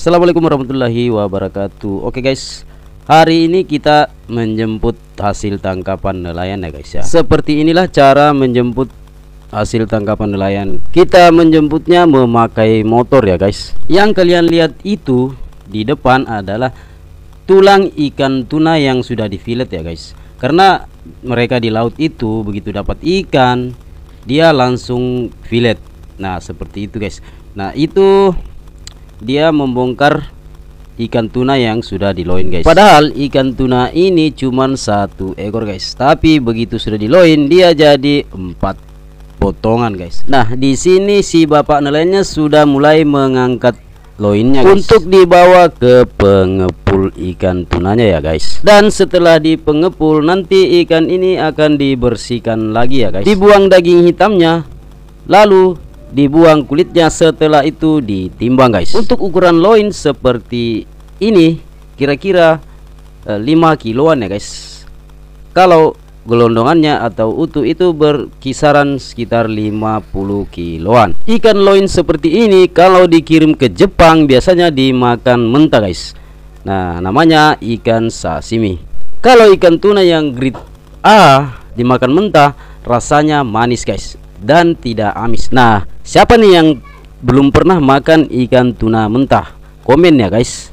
Assalamualaikum warahmatullahi wabarakatuh. Oke guys. Hari ini kita menjemput hasil tangkapan nelayan ya guys ya. Seperti inilah cara menjemput hasil tangkapan nelayan. Kita menjemputnya memakai motor ya guys. Yang kalian lihat itu di depan adalah tulang ikan tuna yang sudah difilet ya guys. Karena mereka di laut itu begitu dapat ikan Dia langsung filet Nah seperti itu guys. Nah itu dia membongkar ikan tuna yang sudah diloin guys. Padahal ikan tuna ini cuma satu ekor guys. Tapi begitu sudah diloin dia jadi empat potongan guys. Nah di sini si bapak nelayannya sudah mulai mengangkat loinnya guys. untuk dibawa ke pengepul ikan tunanya ya guys. Dan setelah di pengepul nanti ikan ini akan dibersihkan lagi ya guys. Dibuang daging hitamnya lalu dibuang kulitnya setelah itu ditimbang guys. Untuk ukuran loin seperti ini kira-kira e, 5 kiloan ya guys. Kalau gelondongannya atau utuh itu berkisaran sekitar 50 kiloan. Ikan loin seperti ini kalau dikirim ke Jepang biasanya dimakan mentah guys. Nah namanya ikan sashimi. Kalau ikan tuna yang grade A dimakan mentah rasanya manis guys dan tidak amis. Nah siapa nih yang belum pernah makan ikan tuna mentah? Komen ya guys